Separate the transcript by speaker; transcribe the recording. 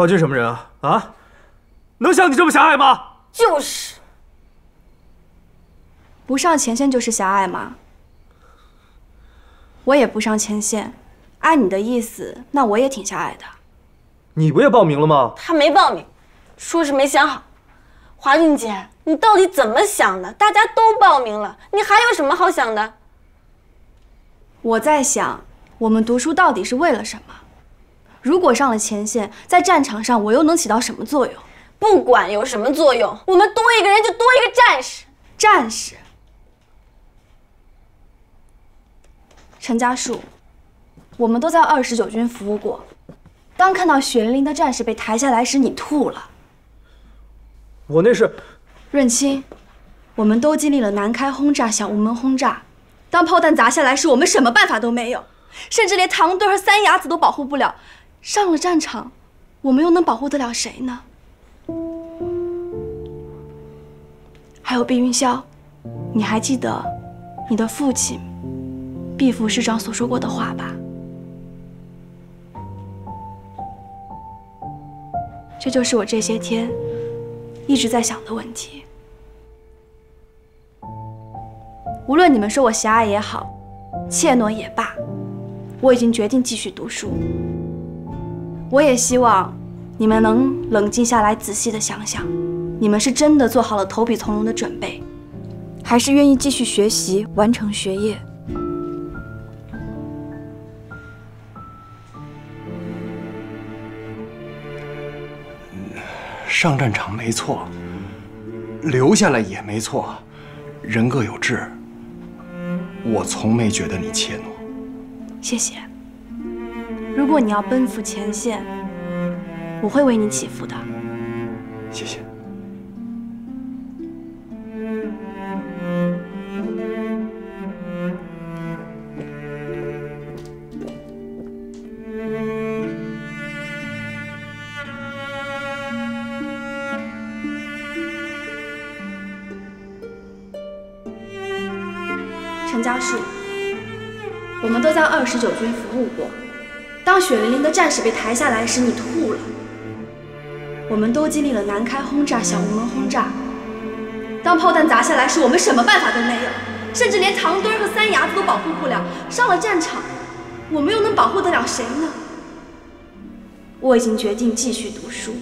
Speaker 1: 华军什么人啊？啊，能像你这么狭隘吗？
Speaker 2: 就是，
Speaker 3: 不上前线就是狭隘吗？我也不上前线，按你的意思，那我也挺狭隘的。
Speaker 1: 你不也报名了吗？
Speaker 2: 他没报名，说是没想好。华俊姐，你到底怎么想的？大家都报名了，你还有什么好想的？
Speaker 3: 我在想，我们读书到底是为了什么？如果上了前线，在战场上我又能起到什么作用？
Speaker 2: 不管有什么作用，我们多一个人就多一个战士。
Speaker 3: 战士，陈家树，我们都在二十九军服务过。当看到血淋淋的战士被抬下来时，你吐了。
Speaker 1: 我那是。
Speaker 3: 润清，我们都经历了南开轰炸、小吴门轰炸。当炮弹砸下来时，我们什么办法都没有，甚至连唐墩和三伢子都保护不了。上了战场，我们又能保护得了谁呢？还有碧云霄，你还记得你的父亲毕副师长所说过的话吧？这就是我这些天一直在想的问题。无论你们说我狭隘也好，怯懦也罢，我已经决定继续读书。我也希望你们能冷静下来，仔细的想想，你们是真的做好了投笔从戎的准备，还是愿意继续学习，完成学业？
Speaker 4: 上战场没错，留下来也没错，人各有志。我从没觉得你怯懦。
Speaker 3: 谢谢。如果你要奔赴前线，我会为你祈福的。
Speaker 4: 谢谢。
Speaker 3: 陈家树，我们都在二十九军服务过。当血淋淋的战士被抬下来时，你吐了。我们都经历了南开轰炸、小红门轰炸。当炮弹砸下来时，我们什么办法都没有，甚至连唐墩和三伢子都保护不了。上了战场，我们又能保护得了谁呢？我已经决定继续读书。